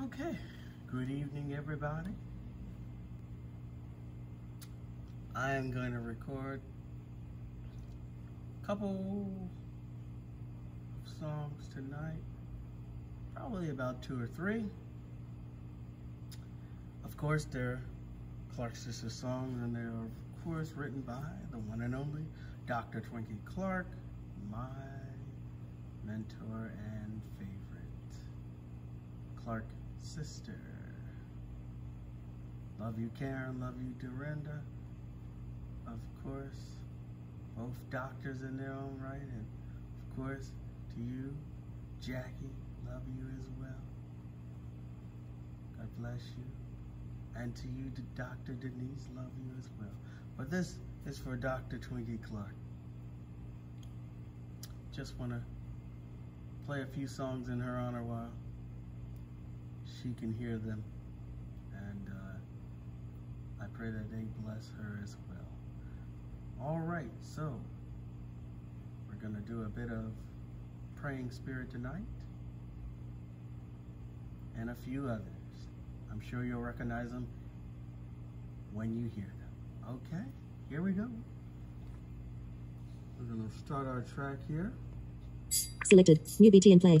Okay, good evening everybody. I am going to record a couple songs tonight, probably about two or three. Of course, they're Clark Sisters songs, and they're of course written by the one and only Dr. Twinkie Clark, my mentor and favorite, Clark sister. Love you, Karen. Love you, Dorinda. Of course, both doctors in their own right, and of course, to you, Jackie. Love you as well. God bless you. And to you, Dr. Denise, love you as well. But this is for Dr. Twinkie Clark. Just want to play a few songs in her honor while she can hear them. And uh, I pray that they bless her as well. All right, so we're going to do a bit of praying spirit tonight and a few others. I'm sure you'll recognize them when you hear them. Okay, here we go. We're going to start our track here. Selected. New BT in play.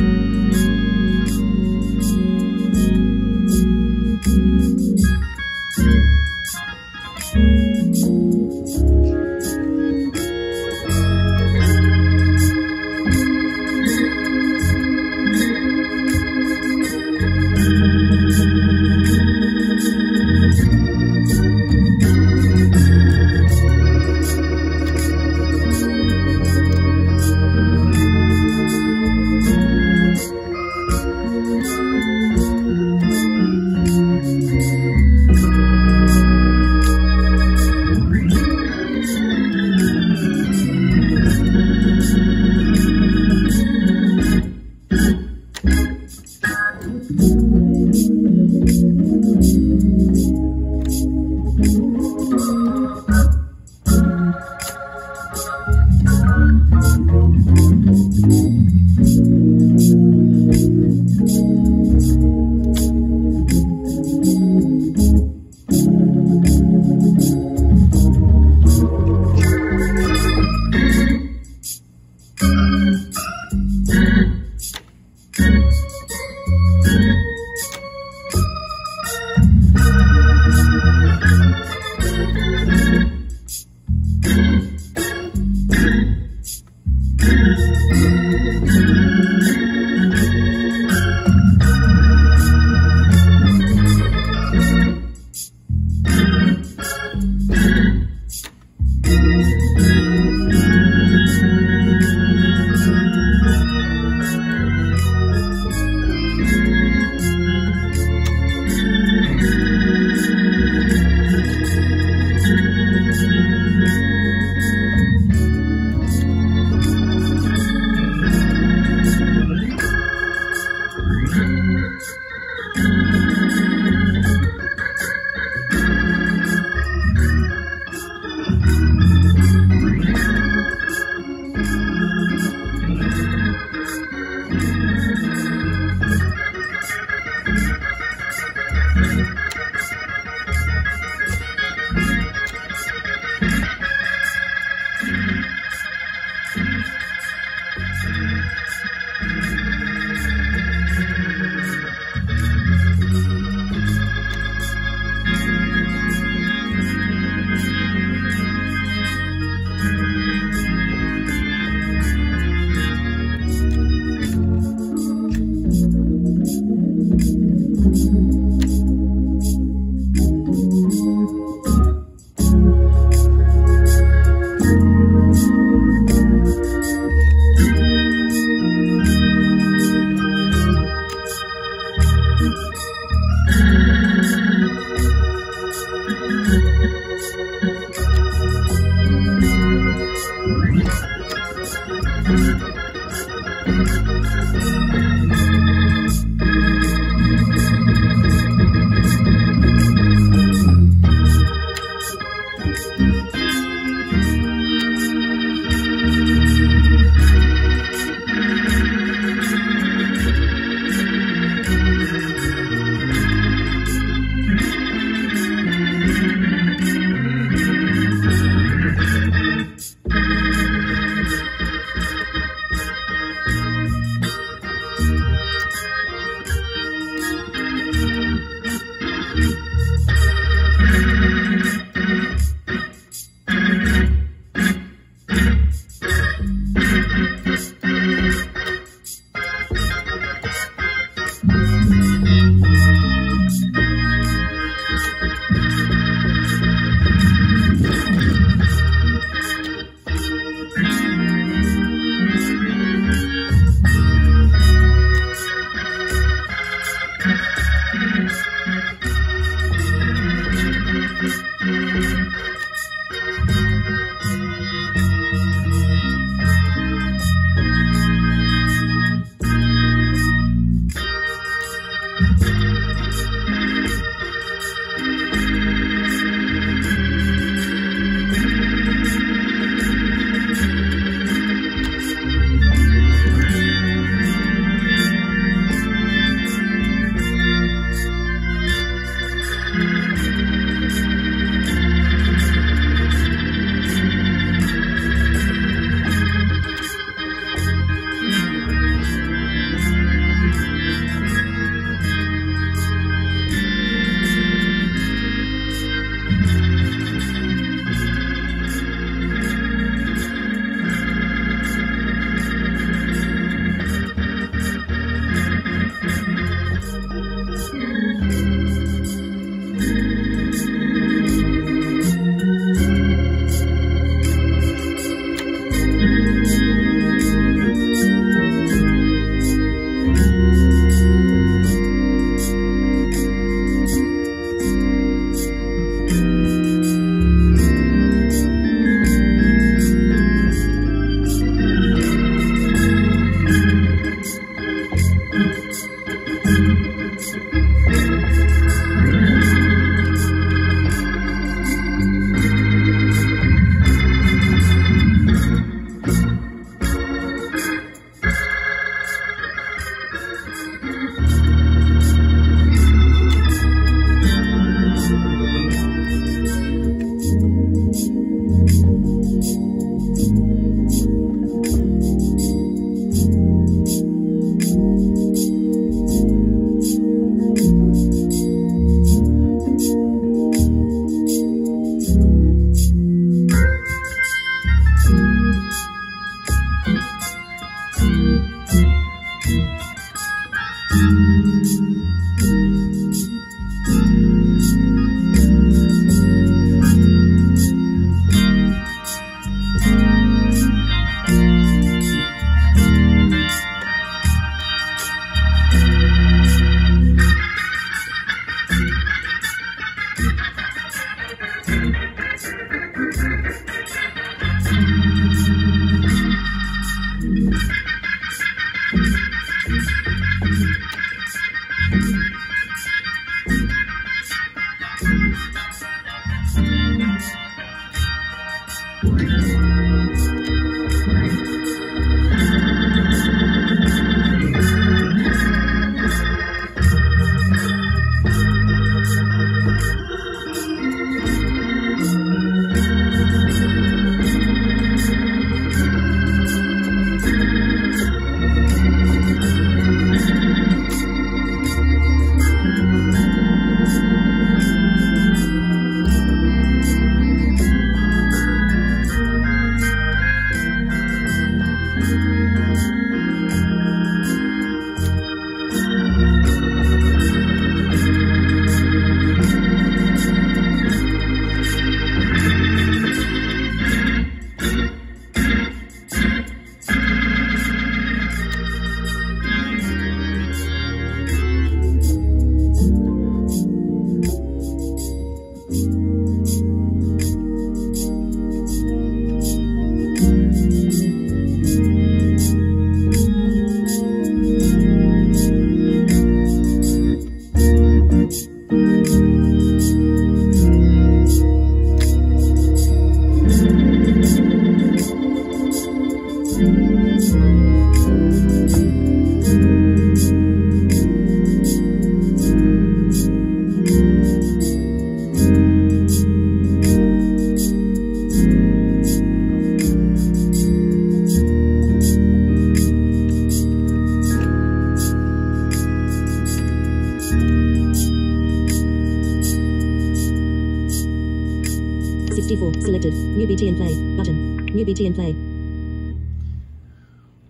D4. Selected. New BT and play. Button. New BT and play.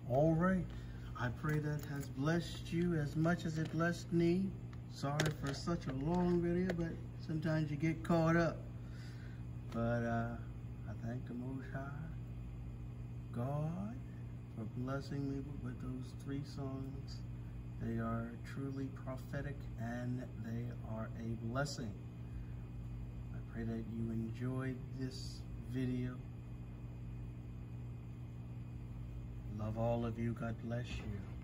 All right. I pray that has blessed you as much as it blessed me. Sorry for such a long video, but sometimes you get caught up. But uh, I thank the Most High God for blessing me with those three songs. They are truly prophetic and they are a blessing. Pray that you enjoyed this video. Love all of you. God bless you.